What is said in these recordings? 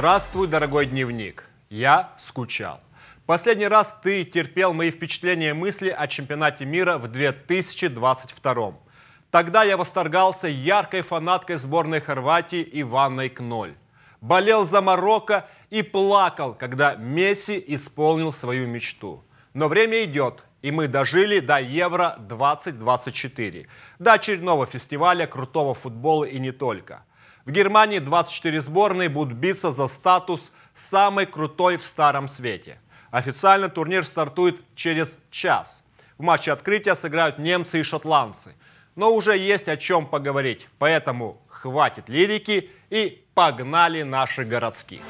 Здравствуй, дорогой дневник. Я скучал. Последний раз ты терпел мои впечатления и мысли о чемпионате мира в 2022. Тогда я восторгался яркой фанаткой сборной Хорватии Иванной Кноль. Болел за Марокко и плакал, когда Месси исполнил свою мечту. Но время идет, и мы дожили до Евро-2024, до очередного фестиваля крутого футбола и не только. В Германии 24 сборные будут биться за статус самой крутой в Старом Свете. Официально турнир стартует через час. В матче открытия сыграют немцы и шотландцы – но уже есть о чем поговорить. Поэтому хватит лирики и погнали наши городских.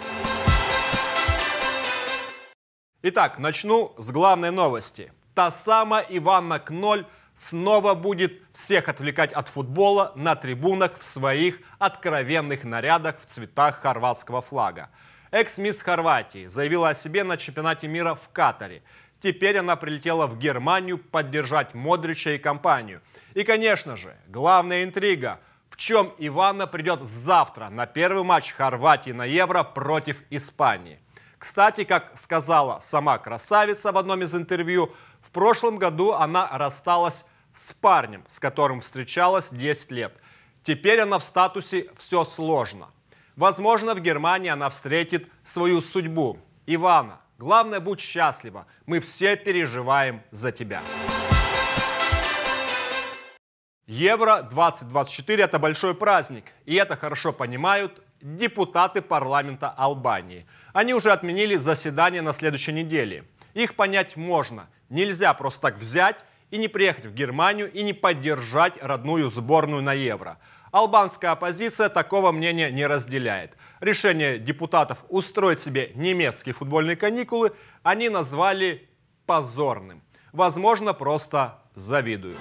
Итак, начну с главной новости. Та самая Иванна Кноль снова будет всех отвлекать от футбола на трибунах в своих откровенных нарядах в цветах хорватского флага. Экс-мисс Хорватии заявила о себе на чемпионате мира в Катаре. Теперь она прилетела в Германию поддержать Модрича и компанию. И, конечно же, главная интрига – в чем Иванна придет завтра на первый матч Хорватии на Евро против Испании. Кстати, как сказала сама красавица в одном из интервью, в прошлом году она рассталась с парнем, с которым встречалась 10 лет. Теперь она в статусе «все сложно». Возможно, в Германии она встретит свою судьбу. Ивана, Главное, будь счастлива. Мы все переживаем за тебя. Евро-2024 – это большой праздник, и это хорошо понимают депутаты парламента Албании. Они уже отменили заседание на следующей неделе. Их понять можно. Нельзя просто так взять и не приехать в Германию и не поддержать родную сборную на Евро. Албанская оппозиция такого мнения не разделяет. Решение депутатов устроить себе немецкие футбольные каникулы они назвали позорным. Возможно, просто завидую.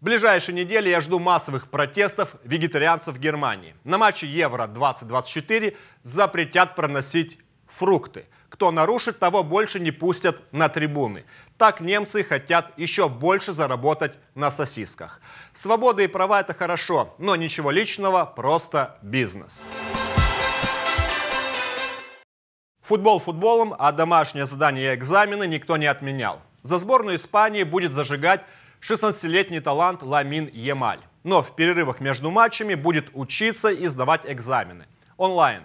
В ближайшие недели я жду массовых протестов вегетарианцев Германии. На матче Евро-2024 запретят проносить фрукты. Кто нарушит, того больше не пустят на трибуны. Так немцы хотят еще больше заработать на сосисках. Свобода и права это хорошо, но ничего личного, просто бизнес. Футбол футболом, а домашнее задание и экзамены никто не отменял. За сборную Испании будет зажигать 16-летний талант Ламин Емаль. Но в перерывах между матчами будет учиться и сдавать экзамены. Онлайн.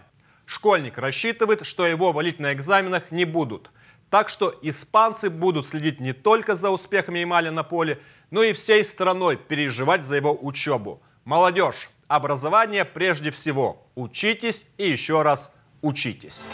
Школьник рассчитывает, что его валить на экзаменах не будут. Так что испанцы будут следить не только за успехами Эмаля на поле, но и всей страной переживать за его учебу. Молодежь, образование прежде всего. Учитесь и еще раз учитесь.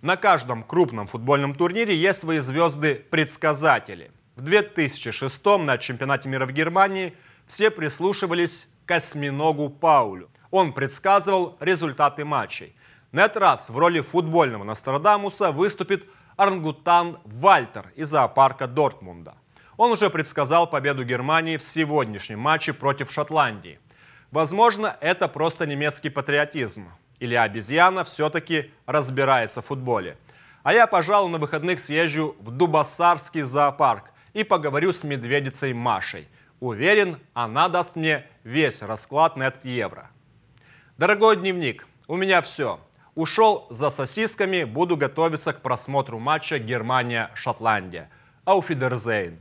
На каждом крупном футбольном турнире есть свои звезды-предсказатели. В 2006 на чемпионате мира в Германии все прислушивались к осьминогу Паулю. Он предсказывал результаты матчей. На этот раз в роли футбольного Нострадамуса выступит орангутан Вальтер из зоопарка Дортмунда. Он уже предсказал победу Германии в сегодняшнем матче против Шотландии. Возможно, это просто немецкий патриотизм. Или обезьяна все-таки разбирается в футболе. А я, пожалуй, на выходных съезжу в Дубасарский зоопарк и поговорю с медведицей Машей. Уверен, она даст мне весь расклад на этот евро. Дорогой дневник, у меня все. Ушел за сосисками, буду готовиться к просмотру матча Германия-Шотландия. Ауфидерзейн.